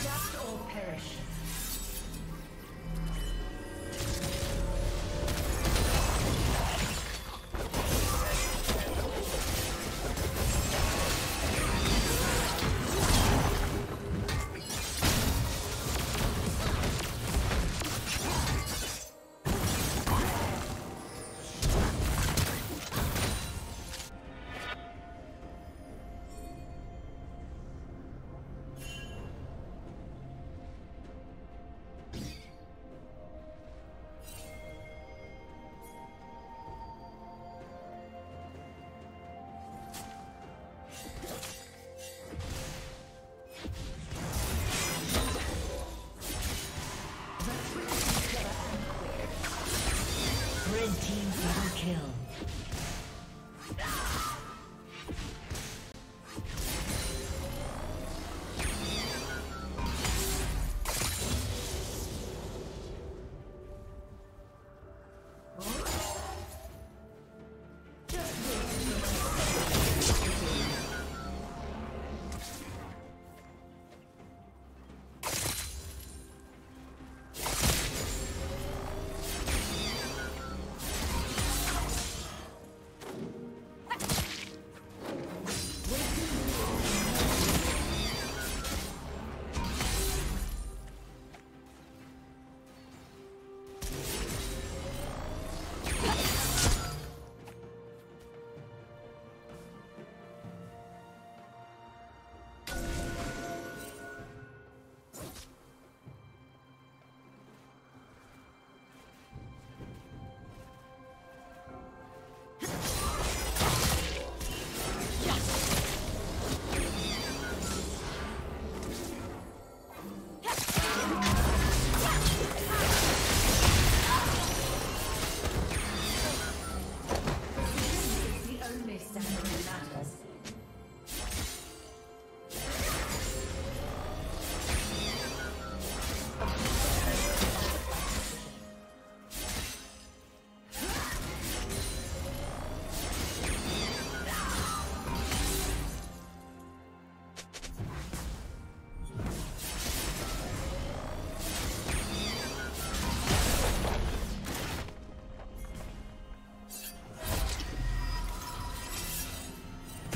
Adapt or perish.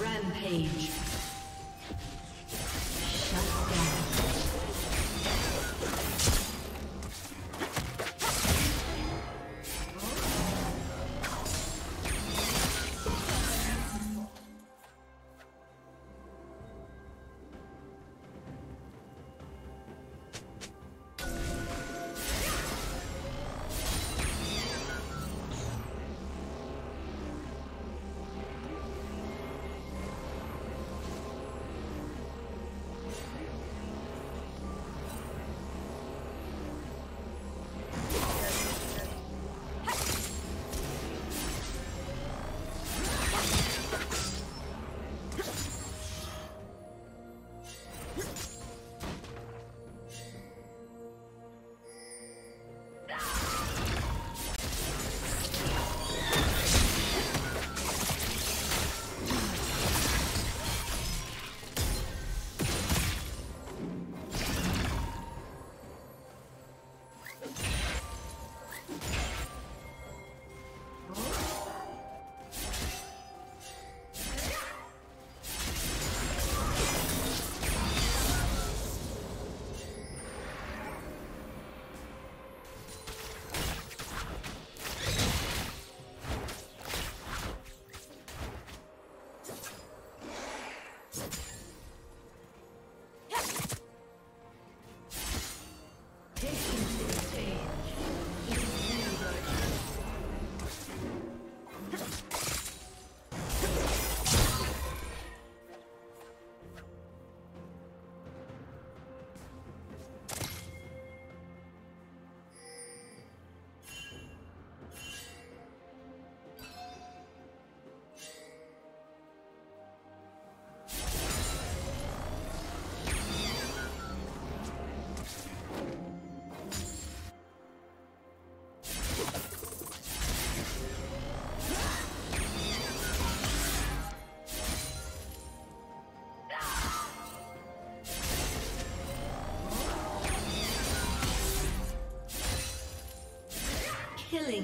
Rampage.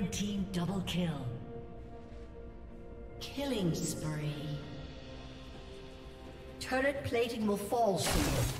Red team double kill. Killing spree. Turret plating will fall soon.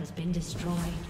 Has been destroyed.